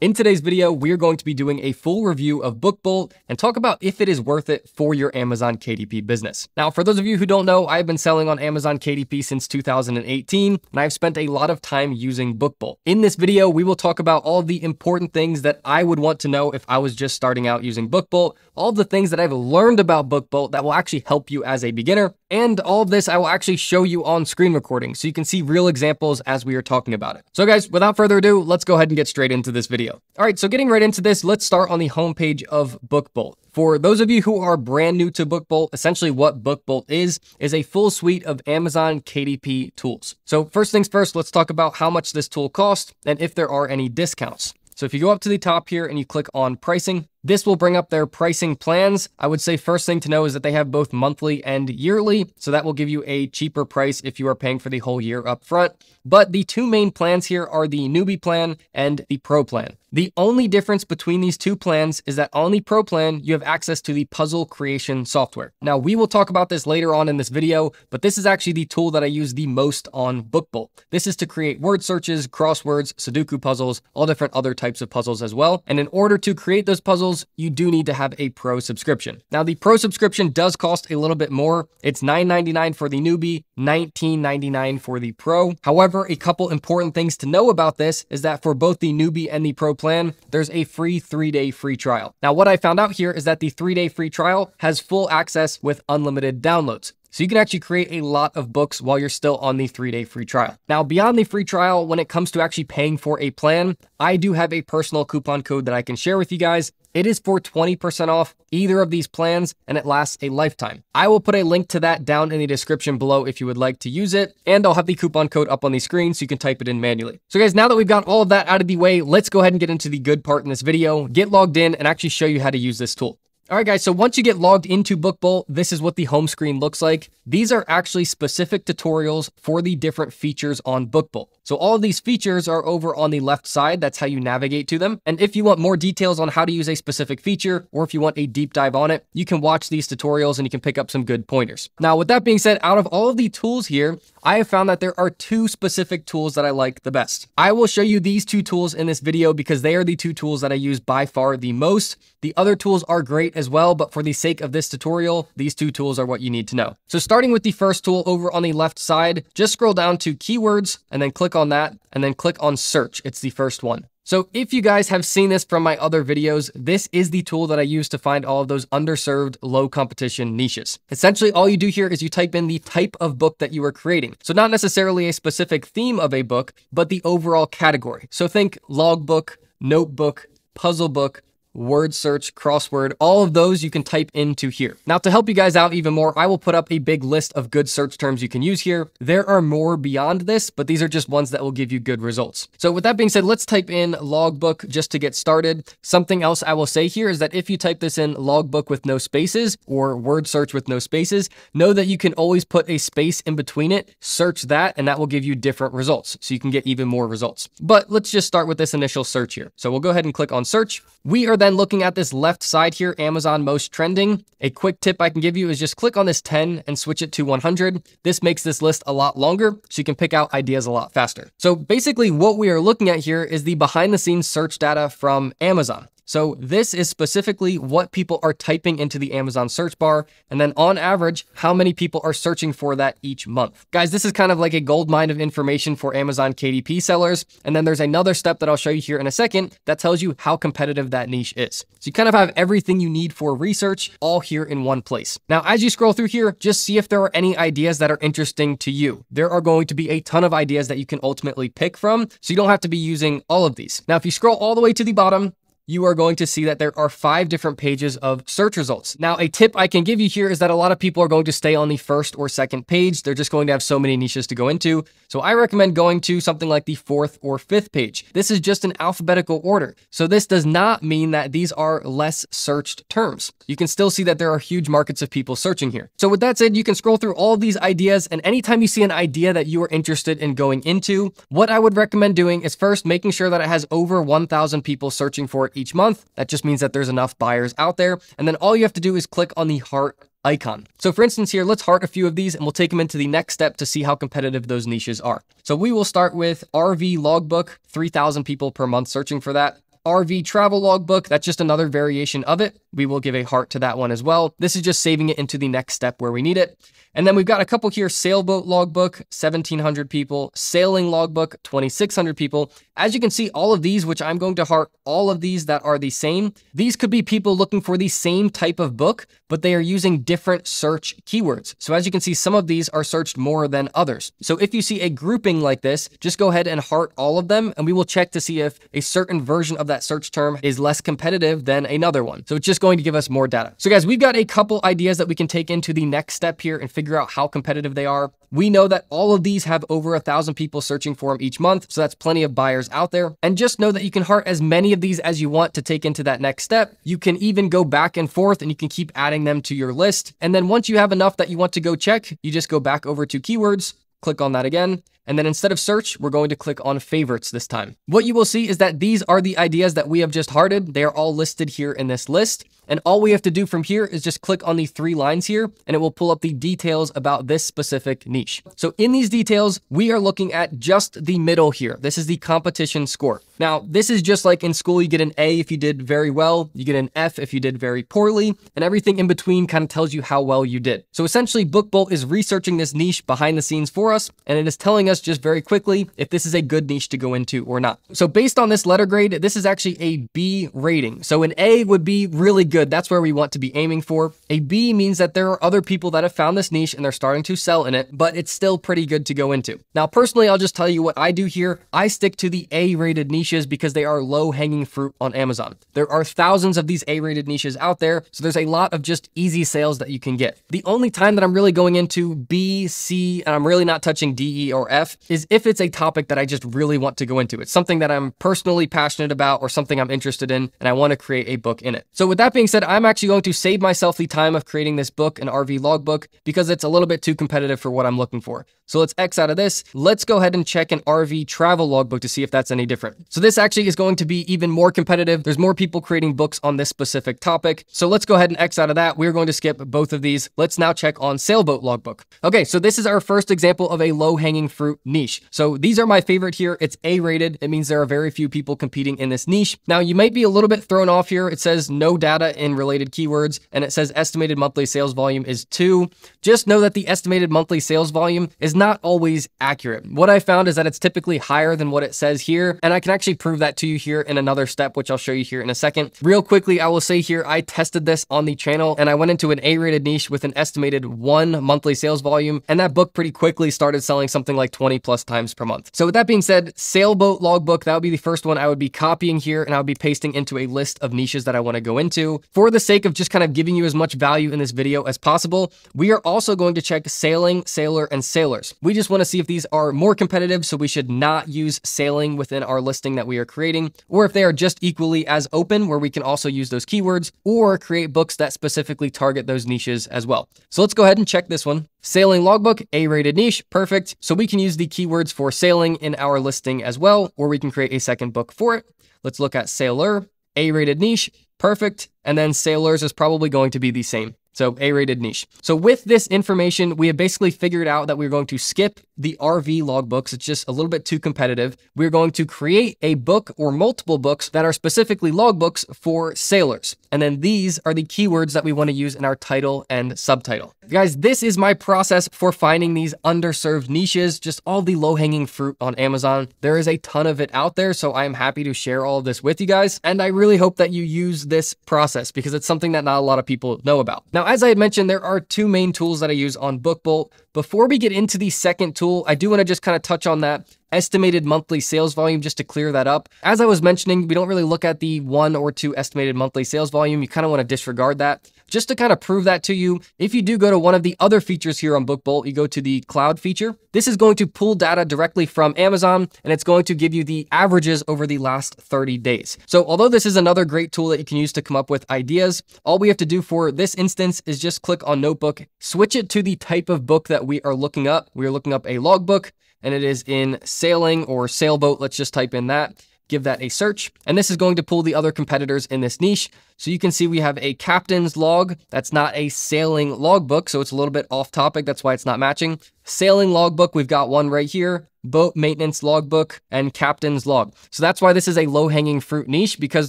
In today's video, we're going to be doing a full review of BookBolt and talk about if it is worth it for your Amazon KDP business. Now, for those of you who don't know, I've been selling on Amazon KDP since 2018, and I've spent a lot of time using BookBolt. In this video, we will talk about all the important things that I would want to know if I was just starting out using BookBolt, all the things that I've learned about BookBolt that will actually help you as a beginner, and all of this I will actually show you on screen recording so you can see real examples as we are talking about it. So guys, without further ado, let's go ahead and get straight into this video. All right, so getting right into this, let's start on the homepage of BookBolt. For those of you who are brand new to BookBolt, essentially what BookBolt is, is a full suite of Amazon KDP tools. So first things first, let's talk about how much this tool costs and if there are any discounts. So if you go up to the top here and you click on pricing, this will bring up their pricing plans. I would say first thing to know is that they have both monthly and yearly, so that will give you a cheaper price if you are paying for the whole year up front. But the two main plans here are the newbie plan and the pro plan. The only difference between these two plans is that on the Pro plan, you have access to the puzzle creation software. Now, we will talk about this later on in this video, but this is actually the tool that I use the most on BookBolt. This is to create word searches, crosswords, Sudoku puzzles, all different other types of puzzles as well. And in order to create those puzzles, you do need to have a Pro subscription. Now, the Pro subscription does cost a little bit more. It's $9.99 for the newbie, $19.99 for the Pro. However, a couple important things to know about this is that for both the newbie and the Pro plan, there's a free three day free trial. Now, what I found out here is that the three day free trial has full access with unlimited downloads. So you can actually create a lot of books while you're still on the three day free trial. Now, beyond the free trial, when it comes to actually paying for a plan, I do have a personal coupon code that I can share with you guys. It is for 20% off either of these plans and it lasts a lifetime. I will put a link to that down in the description below if you would like to use it, and I'll have the coupon code up on the screen so you can type it in manually. So guys, now that we've got all of that out of the way, let's go ahead and get into the good part in this video, get logged in and actually show you how to use this tool. All right, guys, so once you get logged into BookBolt, this is what the home screen looks like. These are actually specific tutorials for the different features on BookBolt. So all of these features are over on the left side. That's how you navigate to them. And if you want more details on how to use a specific feature, or if you want a deep dive on it, you can watch these tutorials and you can pick up some good pointers. Now, with that being said, out of all of the tools here, I have found that there are two specific tools that I like the best. I will show you these two tools in this video because they are the two tools that I use by far the most. The other tools are great as well, but for the sake of this tutorial, these two tools are what you need to know. So starting with the first tool over on the left side, just scroll down to keywords and then click on that and then click on search. It's the first one. So if you guys have seen this from my other videos, this is the tool that I use to find all of those underserved low competition niches. Essentially, all you do here is you type in the type of book that you are creating. So not necessarily a specific theme of a book, but the overall category. So think logbook, notebook, puzzle book, word search, crossword, all of those you can type into here. Now to help you guys out even more, I will put up a big list of good search terms you can use here. There are more beyond this, but these are just ones that will give you good results. So with that being said, let's type in logbook just to get started. Something else I will say here is that if you type this in logbook with no spaces or word search with no spaces, know that you can always put a space in between it, search that, and that will give you different results. So you can get even more results. But let's just start with this initial search here. So we'll go ahead and click on search. We are then looking at this left side here, Amazon most trending. A quick tip I can give you is just click on this 10 and switch it to 100. This makes this list a lot longer, so you can pick out ideas a lot faster. So basically what we are looking at here is the behind the scenes search data from Amazon. So this is specifically what people are typing into the Amazon search bar. And then on average, how many people are searching for that each month. Guys, this is kind of like a gold mine of information for Amazon KDP sellers. And then there's another step that I'll show you here in a second that tells you how competitive that niche is. So you kind of have everything you need for research all here in one place. Now, as you scroll through here, just see if there are any ideas that are interesting to you. There are going to be a ton of ideas that you can ultimately pick from, so you don't have to be using all of these. Now, if you scroll all the way to the bottom, you are going to see that there are five different pages of search results. Now, a tip I can give you here is that a lot of people are going to stay on the first or second page. They're just going to have so many niches to go into. So I recommend going to something like the fourth or fifth page. This is just an alphabetical order. So this does not mean that these are less searched terms. You can still see that there are huge markets of people searching here. So with that said, you can scroll through all these ideas and anytime you see an idea that you are interested in going into, what I would recommend doing is first making sure that it has over 1,000 people searching for it each month. That just means that there's enough buyers out there. And then all you have to do is click on the heart icon. So for instance here, let's heart a few of these and we'll take them into the next step to see how competitive those niches are. So we will start with RV logbook, 3,000 people per month searching for that. RV travel logbook. That's just another variation of it. We will give a heart to that one as well. This is just saving it into the next step where we need it. And then we've got a couple here, sailboat logbook, 1700 people, sailing logbook, 2600 people. As you can see, all of these, which I'm going to heart all of these that are the same, these could be people looking for the same type of book, but they are using different search keywords. So as you can see, some of these are searched more than others. So if you see a grouping like this, just go ahead and heart all of them, and we will check to see if a certain version of that search term is less competitive than another one. So just going to give us more data. So guys, we've got a couple ideas that we can take into the next step here and figure out how competitive they are. We know that all of these have over a thousand people searching for them each month, so that's plenty of buyers out there. And just know that you can heart as many of these as you want to take into that next step. You can even go back and forth and you can keep adding them to your list. And then once you have enough that you want to go check, you just go back over to keywords, click on that again, and then instead of search, we're going to click on favorites this time. What you will see is that these are the ideas that we have just hearted. They are all listed here in this list. And all we have to do from here is just click on the three lines here and it will pull up the details about this specific niche. So in these details, we are looking at just the middle here. This is the competition score. Now, this is just like in school, you get an A if you did very well, you get an F if you did very poorly, and everything in between kind of tells you how well you did. So essentially, BookBolt is researching this niche behind the scenes for us, and it is telling us just very quickly if this is a good niche to go into or not. So based on this letter grade, this is actually a B rating. So an A would be really good good. That's where we want to be aiming for. A B means that there are other people that have found this niche and they're starting to sell in it, but it's still pretty good to go into. Now, personally, I'll just tell you what I do here. I stick to the A rated niches because they are low hanging fruit on Amazon. There are thousands of these A rated niches out there, so there's a lot of just easy sales that you can get. The only time that I'm really going into B, C, and I'm really not touching D, E, or F is if it's a topic that I just really want to go into. It's something that I'm personally passionate about or something I'm interested in, and I want to create a book in it. So with that being said, I'm actually going to save myself the time of creating this book, an RV logbook, because it's a little bit too competitive for what I'm looking for. So let's X out of this. Let's go ahead and check an RV travel logbook to see if that's any different. So this actually is going to be even more competitive. There's more people creating books on this specific topic. So let's go ahead and X out of that. We're going to skip both of these. Let's now check on sailboat logbook. Okay, so this is our first example of a low hanging fruit niche. So these are my favorite here. It's A rated. It means there are very few people competing in this niche. Now you might be a little bit thrown off here. It says no data in related keywords, and it says estimated monthly sales volume is two. Just know that the estimated monthly sales volume is not always accurate. What I found is that it's typically higher than what it says here, and I can actually prove that to you here in another step, which I'll show you here in a second. Real quickly, I will say here, I tested this on the channel, and I went into an A-rated niche with an estimated one monthly sales volume, and that book pretty quickly started selling something like 20 plus times per month. So with that being said, sailboat logbook, that would be the first one I would be copying here, and I would be pasting into a list of niches that I want to go into. For the sake of just kind of giving you as much value in this video as possible, we are also going to check sailing, sailor, and sailors. We just want to see if these are more competitive, so we should not use sailing within our listing that we are creating, or if they are just equally as open, where we can also use those keywords, or create books that specifically target those niches as well. So let's go ahead and check this one. Sailing logbook, A-rated niche, perfect. So we can use the keywords for sailing in our listing as well, or we can create a second book for it. Let's look at sailor, A-rated niche, Perfect. And then sailors is probably going to be the same. So A-rated niche. So with this information, we have basically figured out that we're going to skip the RV logbooks. It's just a little bit too competitive. We're going to create a book or multiple books that are specifically logbooks for sailors. And then these are the keywords that we want to use in our title and subtitle. Guys, this is my process for finding these underserved niches, just all the low-hanging fruit on Amazon. There is a ton of it out there, so I'm happy to share all of this with you guys. And I really hope that you use this process because it's something that not a lot of people know about. Now, as I had mentioned, there are two main tools that I use on BookBolt. Before we get into the second tool, I do want to just kind of touch on that estimated monthly sales volume just to clear that up. As I was mentioning, we don't really look at the one or two estimated monthly sales volume. You kind of want to disregard that. Just to kind of prove that to you, if you do go to one of the other features here on BookBolt, you go to the cloud feature. This is going to pull data directly from Amazon and it's going to give you the averages over the last 30 days. So although this is another great tool that you can use to come up with ideas, all we have to do for this instance is just click on Notebook, switch it to the type of book that we are looking up. We are looking up a logbook and it is in sailing or sailboat. Let's just type in that give that a search. And this is going to pull the other competitors in this niche. So you can see we have a captain's log. That's not a sailing logbook, so it's a little bit off topic. That's why it's not matching. Sailing logbook, we've got one right here. Boat maintenance logbook, and captain's log. So that's why this is a low hanging fruit niche because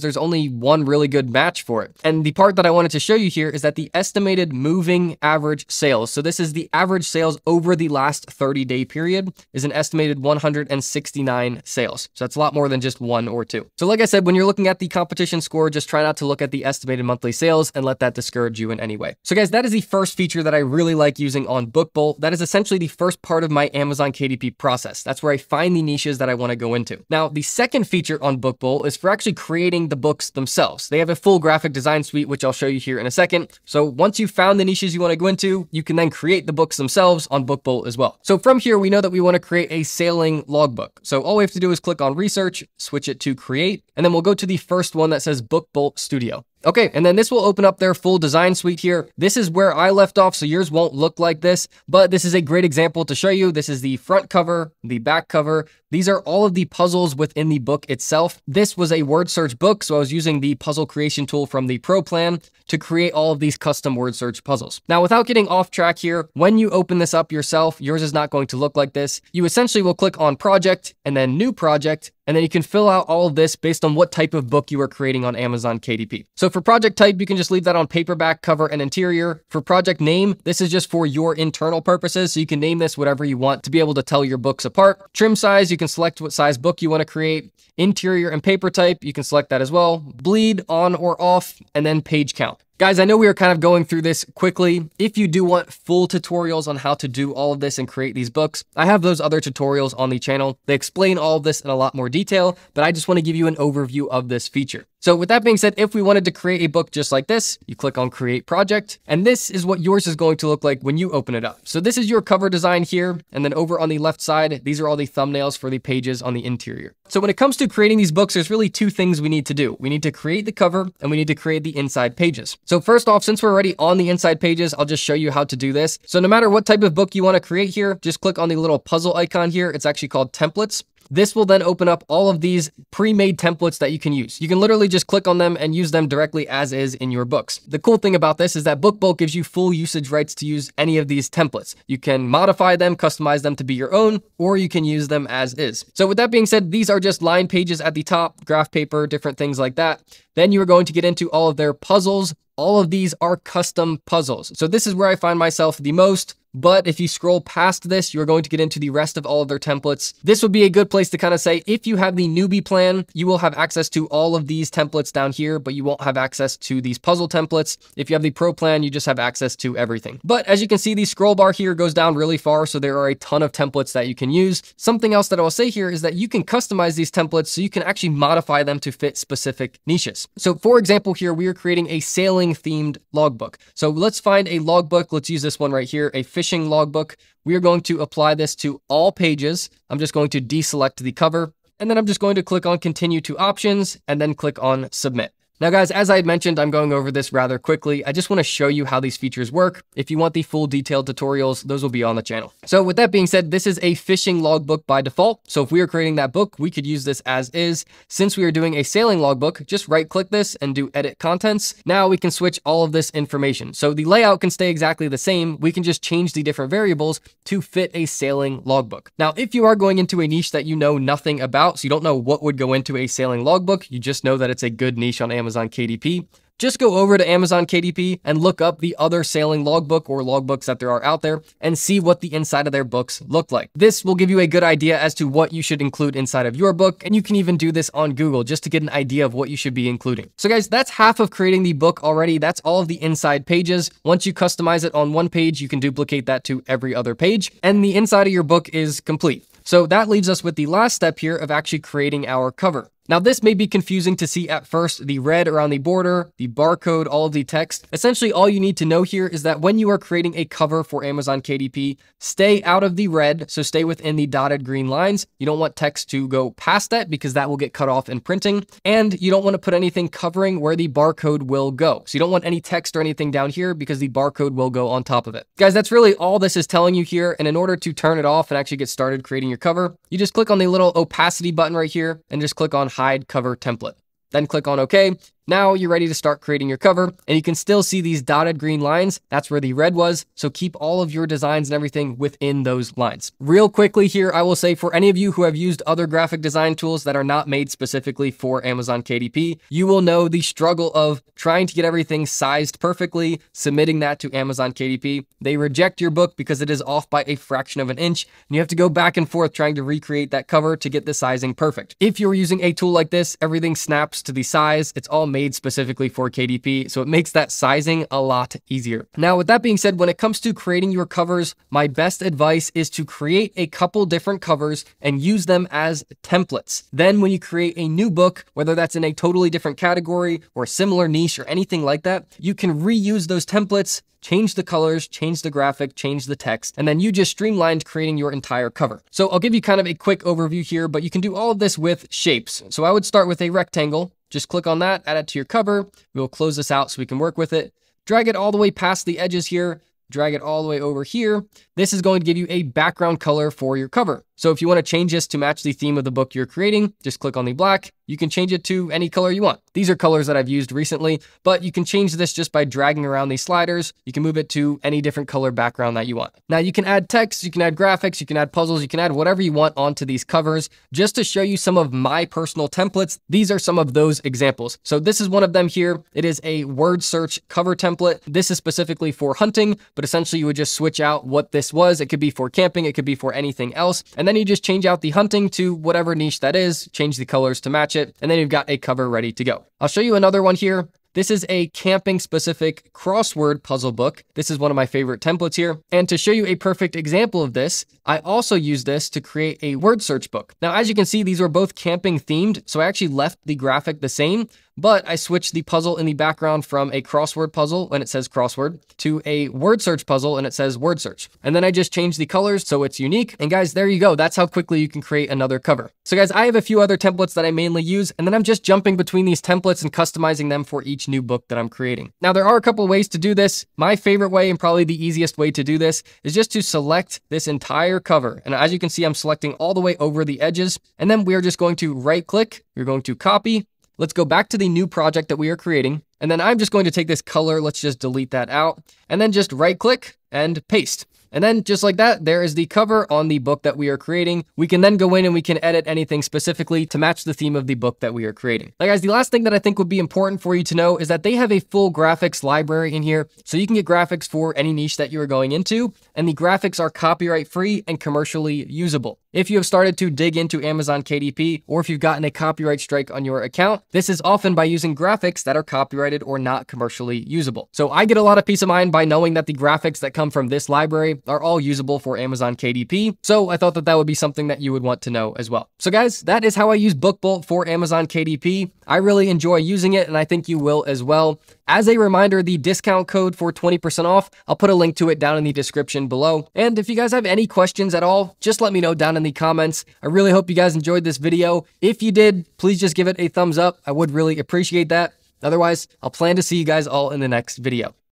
there's only one really good match for it. And the part that I wanted to show you here is that the estimated moving average sales. So this is the average sales over the last 30 day period is an estimated 169 sales. So that's a lot more than just one or two. So like I said, when you're looking at the competition score, just try not to look at the estimated monthly sales and let that discourage you in any way. So guys, that is the first feature that I really like using on Bookbolt. That is essentially the first part of my Amazon KDP process. That's where I find the niches that I want to go into. Now, the second feature on Bookbolt is for actually creating the books themselves. They have a full graphic design suite, which I'll show you here in a second. So once you've found the niches you want to go into, you can then create the books themselves on Bookbolt as well. So from here, we know that we want to create a sailing logbook. So all we have to do is click on research, switch it to create, and then we'll go to the first one that says Bookbolt Studio. Okay, and then this will open up their full design suite here. This is where I left off, so yours won't look like this, but this is a great example to show you. This is the front cover, the back cover. These are all of the puzzles within the book itself. This was a word search book, so I was using the puzzle creation tool from the Pro Plan to create all of these custom word search puzzles. Now, without getting off track here, when you open this up yourself, yours is not going to look like this. You essentially will click on project and then new project, and then you can fill out all of this based on what type of book you are creating on Amazon KDP. So for project type, you can just leave that on paperback, cover, and interior. For project name, this is just for your internal purposes, so you can name this whatever you want to be able to tell your books apart. Trim size, you can select what size book you want to create. Interior and paper type, you can select that as well. Bleed, on or off, and then page count. Guys, I know we are kind of going through this quickly. If you do want full tutorials on how to do all of this and create these books, I have those other tutorials on the channel. They explain all of this in a lot more detail, but I just want to give you an overview of this feature. So with that being said, if we wanted to create a book just like this, you click on create project, and this is what yours is going to look like when you open it up. So this is your cover design here, and then over on the left side, these are all the thumbnails for the pages on the interior. So when it comes to creating these books, there's really two things we need to do. We need to create the cover, and we need to create the inside pages. So first off, since we're already on the inside pages, I'll just show you how to do this. So no matter what type of book you want to create here, just click on the little puzzle icon here. It's actually called templates. This will then open up all of these pre-made templates that you can use. You can literally just click on them and use them directly as is in your books. The cool thing about this is that BookBolt gives you full usage rights to use any of these templates. You can modify them, customize them to be your own, or you can use them as is. So with that being said, these are just line pages at the top, graph paper, different things like that. Then you are going to get into all of their puzzles. All of these are custom puzzles. So this is where I find myself the most. But if you scroll past this, you're going to get into the rest of all of their templates. This would be a good place to kind of say, if you have the newbie plan, you will have access to all of these templates down here, but you won't have access to these puzzle templates. If you have the pro plan, you just have access to everything. But as you can see, the scroll bar here goes down really far, so there are a ton of templates that you can use. Something else that I will say here is that you can customize these templates so you can actually modify them to fit specific niches. So for example, here we are creating a sailing themed logbook. So let's find a logbook. Let's use this one right here, a fishing logbook. We are going to apply this to all pages. I'm just going to deselect the cover and then I'm just going to click on continue to options and then click on submit. Now guys, as I had mentioned, I'm going over this rather quickly. I just want to show you how these features work. If you want the full detailed tutorials, those will be on the channel. So with that being said, this is a fishing logbook by default. So if we are creating that book, we could use this as is. Since we are doing a sailing logbook, just right click this and do edit contents. Now we can switch all of this information. So the layout can stay exactly the same. We can just change the different variables to fit a sailing logbook. Now, if you are going into a niche that you know nothing about, so you don't know what would go into a sailing logbook, you just know that it's a good niche on Amazon Amazon KDP, just go over to Amazon KDP and look up the other sailing logbook or logbooks that there are out there and see what the inside of their books look like. This will give you a good idea as to what you should include inside of your book, and you can even do this on Google just to get an idea of what you should be including. So guys, that's half of creating the book already. That's all of the inside pages. Once you customize it on one page, you can duplicate that to every other page, and the inside of your book is complete. So that leaves us with the last step here of actually creating our cover. Now this may be confusing to see at first, the red around the border, the barcode, all of the text. Essentially all you need to know here is that when you are creating a cover for Amazon KDP, stay out of the red, so stay within the dotted green lines. You don't want text to go past that because that will get cut off in printing, and you don't want to put anything covering where the barcode will go. So you don't want any text or anything down here because the barcode will go on top of it. Guys, that's really all this is telling you here, and in order to turn it off and actually get started creating your cover, you just click on the little opacity button right here and just click on hide cover template. Then click on OK, Now you're ready to start creating your cover and you can still see these dotted green lines. That's where the red was. So keep all of your designs and everything within those lines. Real quickly here, I will say for any of you who have used other graphic design tools that are not made specifically for Amazon KDP, you will know the struggle of trying to get everything sized perfectly, submitting that to Amazon KDP. They reject your book because it is off by a fraction of an inch and you have to go back and forth trying to recreate that cover to get the sizing perfect. If you're using a tool like this, everything snaps to the size. It's all made specifically for KDP, so it makes that sizing a lot easier. Now, with that being said, when it comes to creating your covers, my best advice is to create a couple different covers and use them as templates. Then when you create a new book, whether that's in a totally different category or a similar niche or anything like that, you can reuse those templates change the colors, change the graphic, change the text, and then you just streamlined creating your entire cover. So I'll give you kind of a quick overview here, but you can do all of this with shapes. So I would start with a rectangle, just click on that, add it to your cover. We'll close this out so we can work with it. Drag it all the way past the edges here, drag it all the way over here. This is going to give you a background color for your cover. So if you want to change this to match the theme of the book you're creating, just click on the black. You can change it to any color you want. These are colors that I've used recently, but you can change this just by dragging around these sliders. You can move it to any different color background that you want. Now you can add text, you can add graphics, you can add puzzles, you can add whatever you want onto these covers. Just to show you some of my personal templates, these are some of those examples. So this is one of them here. It is a word search cover template. This is specifically for hunting, but essentially you would just switch out what this was. It could be for camping, it could be for anything else. And then you just change out the hunting to whatever niche that is, change the colors to match it, and then you've got a cover ready to go. I'll show you another one here. This is a camping specific crossword puzzle book. This is one of my favorite templates here. And to show you a perfect example of this, I also use this to create a word search book. Now, as you can see, these were both camping themed. So I actually left the graphic the same, but I switched the puzzle in the background from a crossword puzzle when it says crossword to a word search puzzle and it says word search. And then I just changed the colors so it's unique. And guys, there you go. That's how quickly you can create another cover. So guys, I have a few other templates that I mainly use, and then I'm just jumping between these templates and customizing them for each new book that I'm creating. Now, there are a couple ways to do this. My favorite way and probably the easiest way to do this is just to select this entire cover. And as you can see, I'm selecting all the way over the edges. And then we're just going to right click. You're going to copy, Let's go back to the new project that we are creating. And then I'm just going to take this color. Let's just delete that out and then just right click and paste. And then just like that, there is the cover on the book that we are creating. We can then go in and we can edit anything specifically to match the theme of the book that we are creating. Now guys, the last thing that I think would be important for you to know is that they have a full graphics library in here. So you can get graphics for any niche that you are going into. And the graphics are copyright free and commercially usable. If you have started to dig into Amazon KDP, or if you've gotten a copyright strike on your account, this is often by using graphics that are copyrighted or not commercially usable. So I get a lot of peace of mind by knowing that the graphics that come from this library are all usable for Amazon KDP. So I thought that that would be something that you would want to know as well. So guys, that is how I use BookBolt for Amazon KDP. I really enjoy using it and I think you will as well. As a reminder, the discount code for 20% off, I'll put a link to it down in the description below. And if you guys have any questions at all, just let me know down in the comments. I really hope you guys enjoyed this video. If you did, please just give it a thumbs up. I would really appreciate that. Otherwise, I'll plan to see you guys all in the next video.